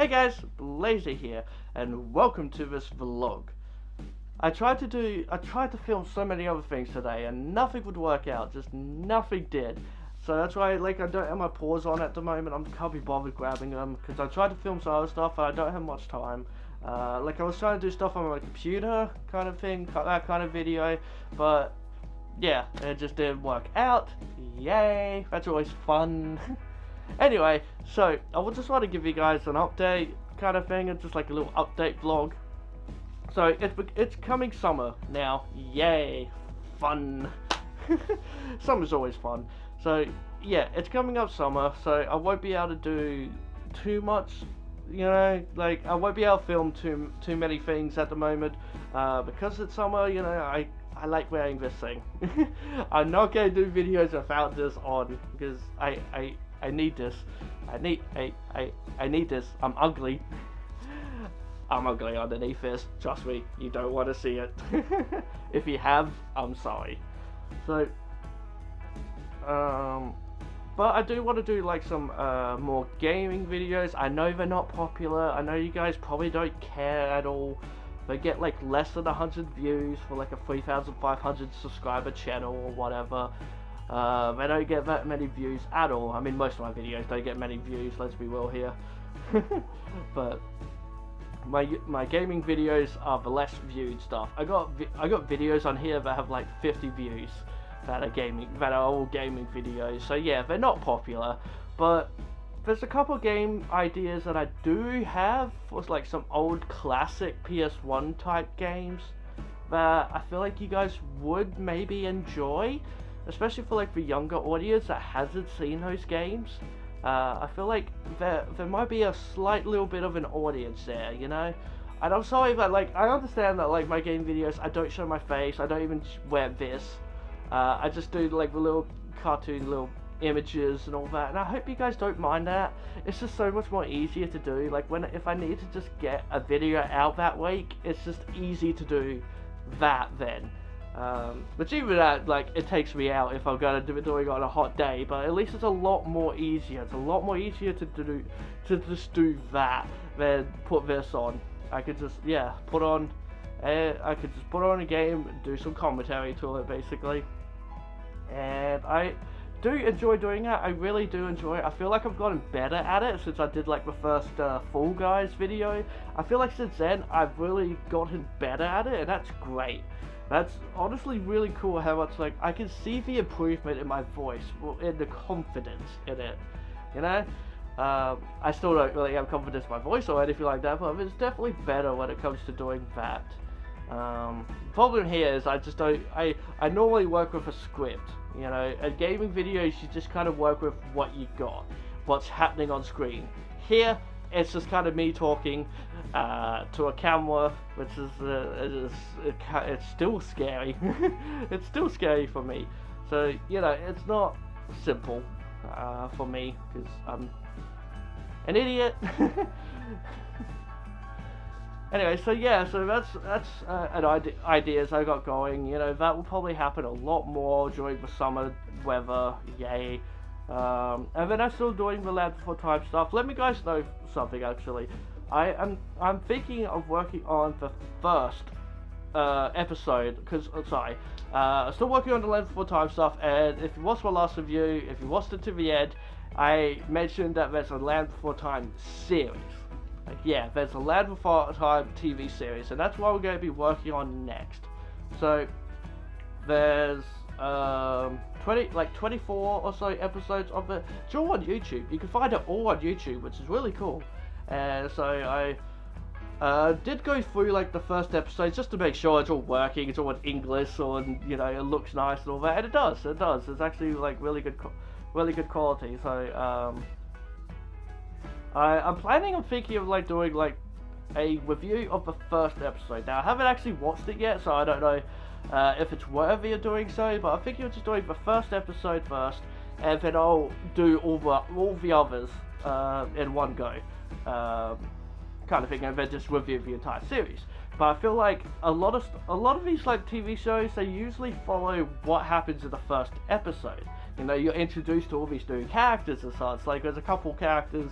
Hey guys, Blazie here, and welcome to this vlog. I tried to do, I tried to film so many other things today, and nothing would work out, just nothing did. So that's why, like, I don't have my paws on at the moment, I can't be bothered grabbing them, because I tried to film some other stuff, and I don't have much time. Uh, like, I was trying to do stuff on my computer, kind of thing, that kind of video, but, yeah, it just didn't work out. Yay, that's always fun. Anyway, so I just want to give you guys an update kind of thing. It's just like a little update vlog. So it's it's coming summer now. Yay, fun. Summer's always fun. So yeah, it's coming up summer. So I won't be able to do too much. You know, like I won't be able to film too too many things at the moment uh, because it's summer. You know, I I like wearing this thing. I'm not gonna do videos without this on because I I I need this. I need I I I need this. I'm ugly. I'm ugly underneath this. Trust me, you don't want to see it. if you have, I'm sorry. So, um, but I do want to do like some uh, more gaming videos. I know they're not popular. I know you guys probably don't care at all. They get like less than 100 views for like a 3,500 subscriber channel or whatever. Uh, they don't get that many views at all. I mean, most of my videos don't get many views, let's be real here. but my my gaming videos are the less viewed stuff. I got I got videos on here that have like 50 views that are gaming that are all gaming videos. So yeah, they're not popular, but there's a couple game ideas that I do have for like some old classic PS1 type games that I feel like you guys would maybe enjoy especially for like the younger audience that hasn't seen those games. Uh, I feel like there there might be a slight little bit of an audience there, you know. And I'm sorry, but like I understand that like my game videos, I don't show my face, I don't even wear this. Uh, I just do like the little cartoon little images and all that, and I hope you guys don't mind that. It's just so much more easier to do. Like when if I need to just get a video out that week, it's just easy to do that then. Um, but even that, like, it takes me out if I'm gonna do it doing on a hot day. But at least it's a lot more easier. It's a lot more easier to do to just do that than put this on. I could just yeah put on. Uh, I could just put on a game, and do some commentary to it basically, and I do enjoy doing that. I really do enjoy it. I feel like I've gotten better at it since I did like the first uh, Fall Guys video. I feel like since then I've really gotten better at it, and that's great. That's honestly really cool how much like I can see the improvement in my voice, well, in the confidence in it. You know, um, I still don't really have confidence in my voice or anything like that, but it's definitely better when it comes to doing that. Um, problem here is I just don't. I I normally work with a script. You know, in gaming videos you just kind of work with what you got, what's happening on screen. Here it's just kind of me talking uh, to a camera, which is, uh, it's still scary. it's still scary for me. So you know, it's not simple uh, for me because I'm an idiot. anyway, so yeah, so that's that's uh, an idea ideas I got going. You know, that will probably happen a lot more during the summer weather. Yay. Um, and then I'm still doing the Land Before Time stuff. Let me guys know something actually. I am I'm thinking of working on the first uh, episode because uh, sorry, uh, still working on the Land Before Time stuff. And if you watched my last review, if you watched it to the end, I mentioned that there's a Land Before Time series. Like, yeah, there's a Land Before Time TV series, and that's what we're going to be working on next. So there's um, 20 like 24 or so episodes of it. It's all on YouTube. You can find it all on YouTube, which is really cool. And so I uh, did go through like the first episode just to make sure it's all working, it's all in English, or you know it looks nice and all that, and it does. It does. It's actually like really good, really good quality. So um, I, I'm planning on thinking of like doing like a review of the first episode. Now I haven't actually watched it yet, so I don't know uh, if it's worthy of doing so, but I think you're just doing the first episode first, and then I'll do all the all the others uh, in one go, um, kind of thing, and then just review the entire series. But I feel like a lot of a lot of these like TV shows, they usually follow what happens in the first episode. You know, you're introduced to all these new characters and such. Like there's a couple characters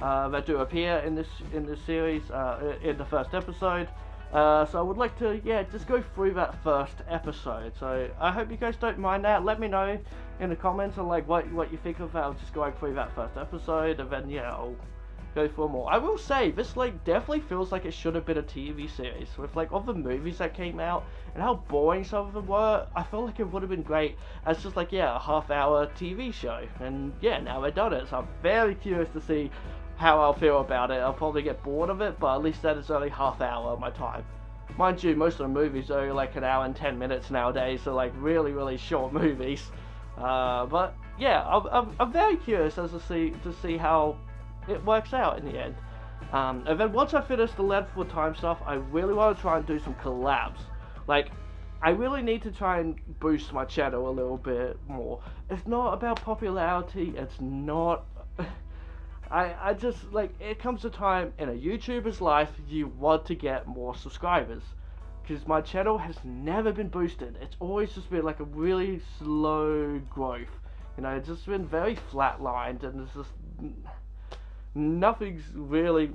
uh, that do appear in this in this series uh, in the first episode. Uh, so I would like to, yeah, just go through that first episode. So I hope you guys don't mind that. Let me know in the comments on like what what you think of that. Just going through that first episode, and then yeah, I'll go for more. I will say this like definitely feels like it should have been a TV series with like all the movies that came out and how boring some of them were. I feel like it would have been great as just like yeah a half hour TV show. And yeah, now they've done it. So I'm very curious to see how I'll feel about it. I'll probably get bored of it, but at least that is only half hour of my time. Mind you, most of the movies are like an hour and 10 minutes nowadays, so like really, really short movies. Uh, but yeah, I'm, I'm, I'm, very curious as to see to see how it works out in the end. Um, and then once I finish the Land Before Time stuff, I really want to try and do some collabs. Like, I really need to try and boost my channel a little bit more. It's not about popularity, it's not I, I just like it comes a time in a YouTuber's life you want to get more subscribers because my channel has never been boosted. It's always just been like a really slow growth. You know, it's just been very flatlined and it's just nothing's really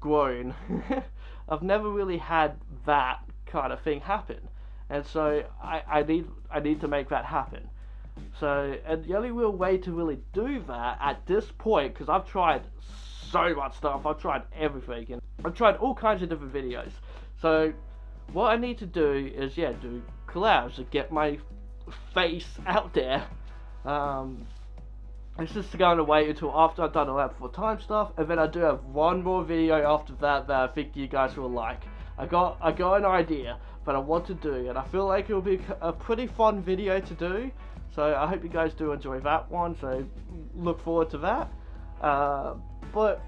grown. I've never really had that kind of thing happen, and so I, I need I need to make that happen. So, and the only real way to really do that at this point, because I've tried so much stuff, I've tried everything, and I've tried all kinds of different videos. So, what I need to do is, yeah, do collabs and get my face out there. Um, it's just going to wait until after I've done all that for time stuff, and then I do have one more video after that that I think you guys will like. I got I got an idea that I want to do, and I feel like it will be a pretty fun video to do. So I hope you guys do enjoy that one. So look forward to that. Uh, but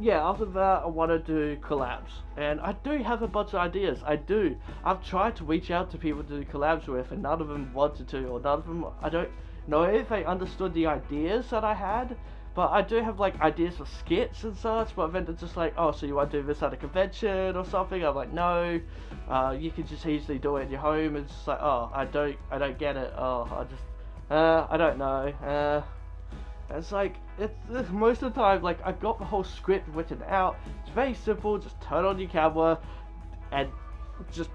yeah, after that, I want to do collabs, and I do have a bunch of ideas. I do. I've tried to reach out to people to do collabs with, and none of them wanted to, or none of them. I don't know if they understood the ideas that I had. But I do have like ideas for skits and such, but then they're just like, oh, so you want to do this at a convention or something? I'm like, no, uh, you can just easily do it in your home. It's just like, oh, I don't, I don't get it. Oh, I just, uh, I don't know. Uh, it's like it's, it's, most of the time like I've got the whole script written out. It's very simple. Just turn on your camera and just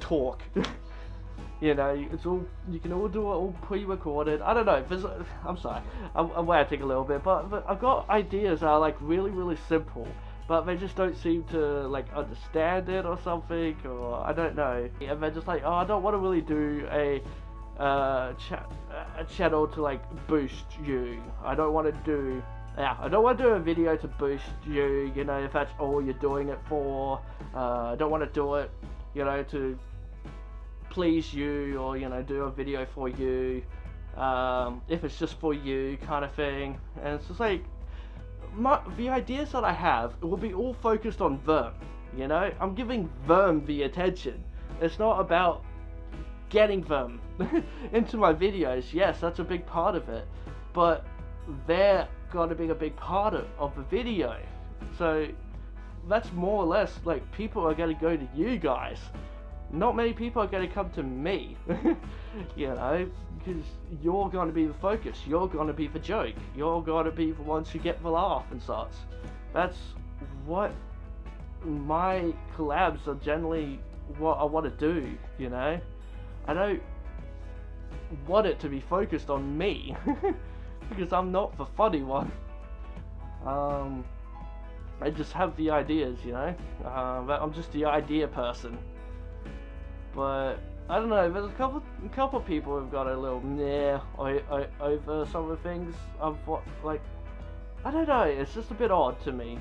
talk. You know, it's all you can all do it all pre-recorded. I don't know. I'm sorry, I'm, I'm waiting a little bit, but, but I've got ideas that are like really really simple, but they just don't seem to like understand it or something, or I don't know. And they're just like, oh, I don't want to really do a uh, a channel to like boost you. I don't want to do yeah, I don't want to do a video to boost you, you know, if that's all you're doing it for. Uh, I don't want to do it, you know, to please you or you know do a video for you um, if it's just for you kind of thing. And it's just like my, the ideas that I have will be all focused on them you know? I'm giving them the attention. It's not about getting them into my videos. Yes that's a big part of it. But they're gonna be a big part of, of the video. So that's more or less like people are gonna go to you guys not many people are going to come to me, you know, because you're going to be the focus, you're going to be the joke, you're going to be the ones who get the laugh and such. That's what my collabs are generally what I want to do, you know. I don't want it to be focused on me, because I'm not the funny one. Um, I just have the ideas, you know. Uh, I'm just the idea person. But I don't know. There's a couple, a couple people who've got a little yeah over some of the things. What, like, I don't know. It's just a bit odd to me.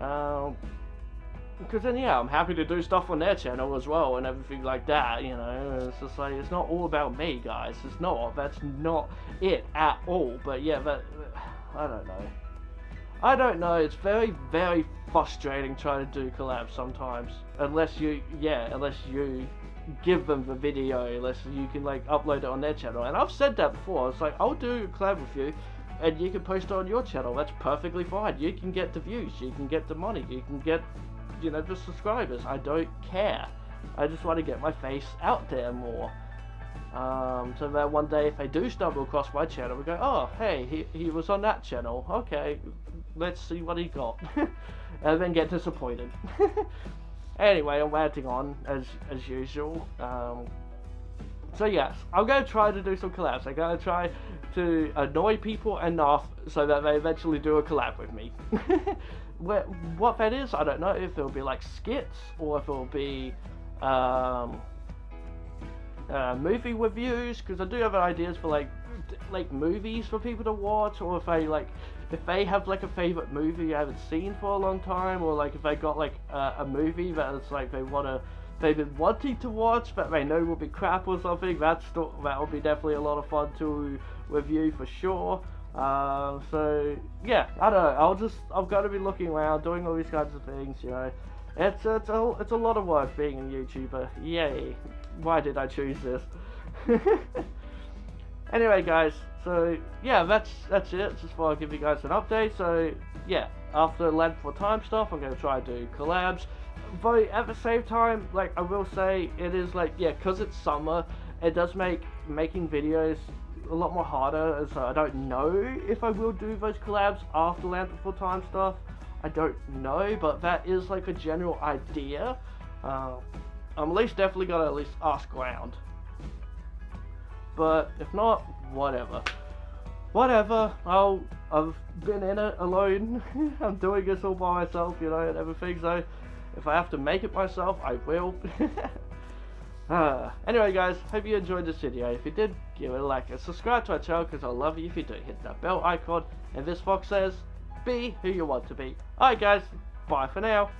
Um, because then yeah, I'm happy to do stuff on their channel as well and everything like that. You know, it's just like it's not all about me, guys. It's not. That's not it at all. But yeah, but I don't know. I don't know. It's very, very frustrating trying to do collabs sometimes. Unless you, yeah, unless you give them the video unless you can like upload it on their channel. And I've said that before. It's like I'll do a collab with you, and you can post it on your channel. That's perfectly fine. You can get the views, you can get the money, you can get you know the subscribers. I don't care. I just want to get my face out there more. Um, so that one day, if they do stumble across my channel, we go, oh, hey, he, he was on that channel. Okay, let's see what he got. and then get disappointed. anyway, I'm ranting on, as, as usual. Um, so yes, I'm going to try to do some collabs. I'm going to try to annoy people enough so that they eventually do a collab with me. what that is, I don't know. If it'll be like skits or if it'll be um, uh, movie reviews because I do have ideas for like like movies for people to watch or if they like if they have like a favorite movie I haven't seen for a long time or like if they got like uh, a movie that it's like they want to they've been wanting to watch but they know will be crap or something that's that will be definitely a lot of fun to review for sure. Uh, so yeah I don't know I'll just I've got to be looking around doing all these kinds of things you know. It's it's a, it's a lot of work being a YouTuber yay why did I choose this? anyway, guys, so yeah, that's that's it. Just for I give you guys an update. So yeah, after Land Before Time stuff, I'm gonna try to do collabs. But at the same time, like I will say, it is like yeah, cause it's summer, it does make making videos a lot more harder. So I don't know if I will do those collabs after Land Before Time stuff. I don't know, but that is like a general idea. Uh, I'm at least definitely gonna at least ask around. But if not, whatever. Whatever. I'll. I've been in it alone. I'm doing this all by myself, you know, and everything. So if I have to make it myself, I will. uh, anyway, guys, hope you enjoyed this video. If you did, give it a like and subscribe to our channel because I love you if you do. Hit that bell icon. And this fox says, be who you want to be. Alright, guys. Bye for now.